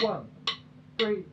one, three,